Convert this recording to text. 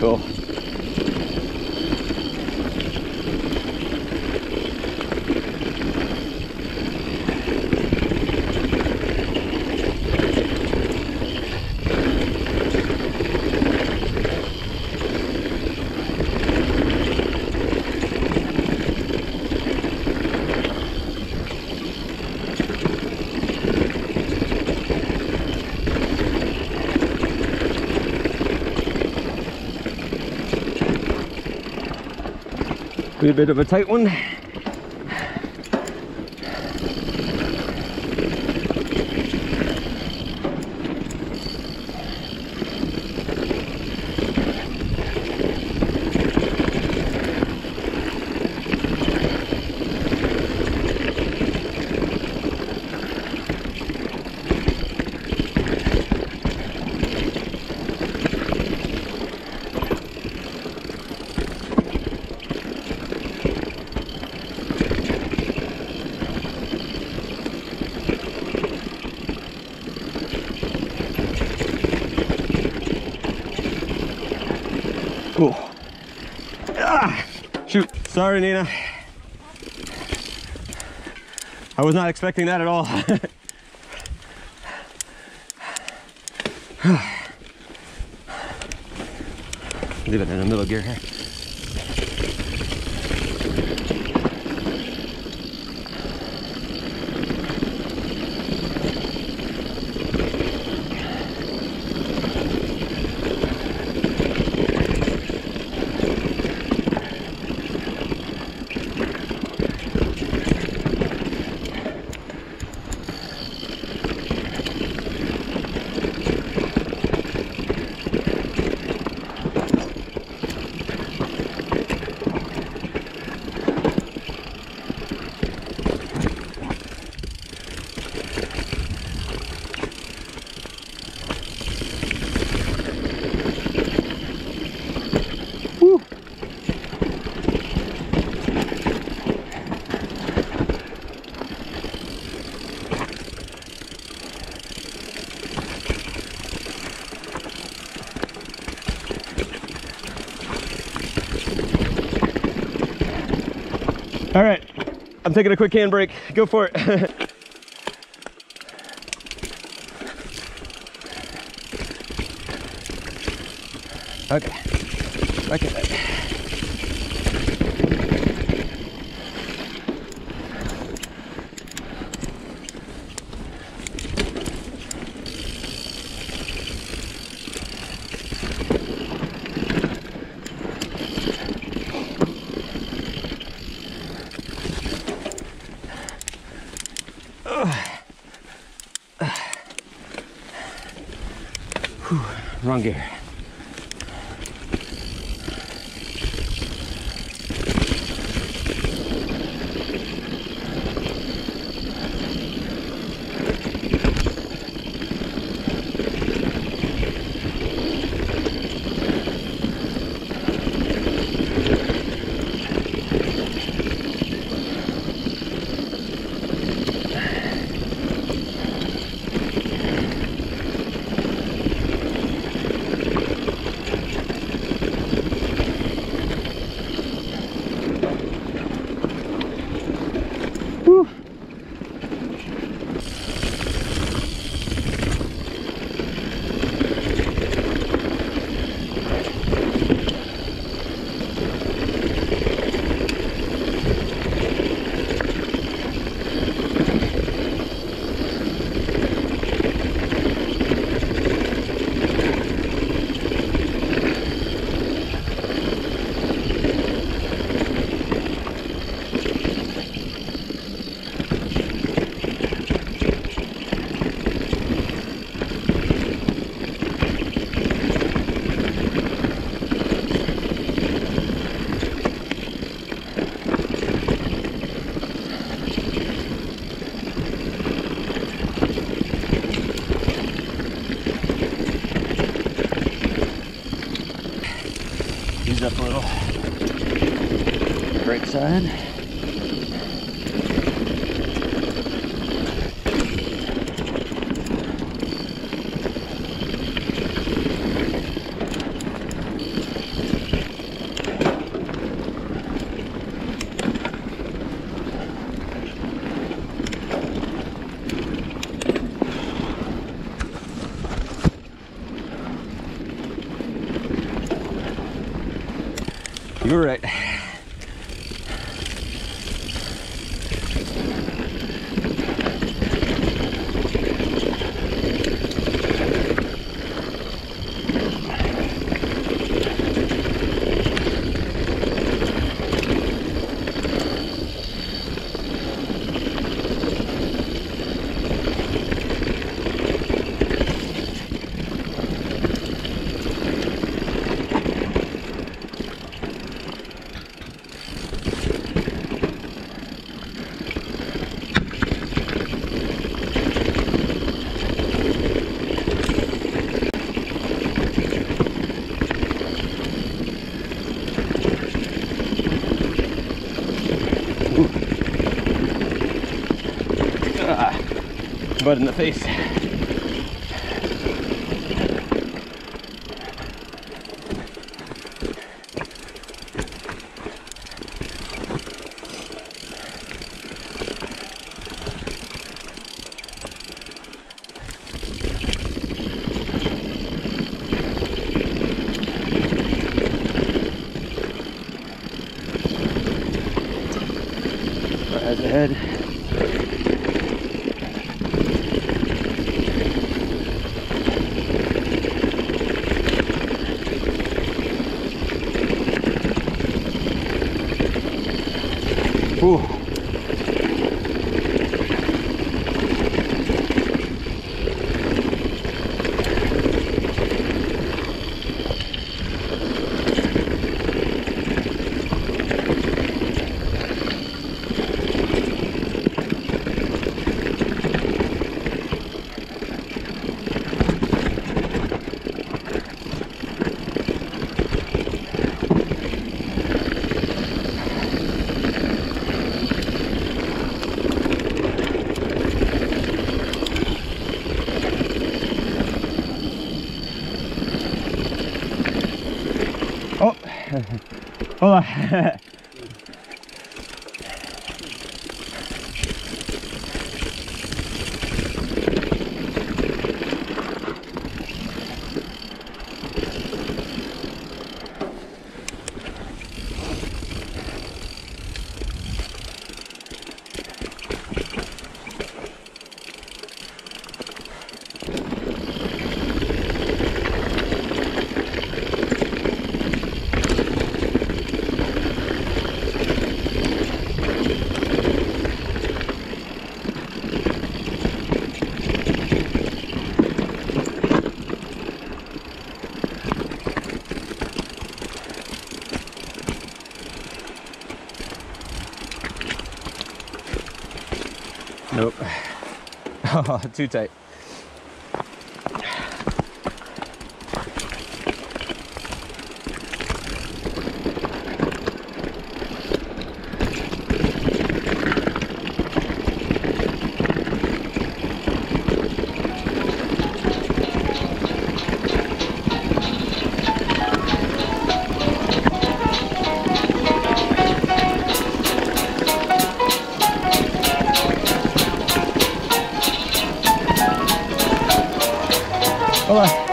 Cool. Be a bit of a tight one. Ah, shoot. Sorry, Nina. I was not expecting that at all. Leave it in the middle gear here. All right, I'm taking a quick handbrake. Go for it. okay, back at that. Wrong side. You're right. Butt in the face. Ahead. Фу. Vamos lá. Too tight. 老板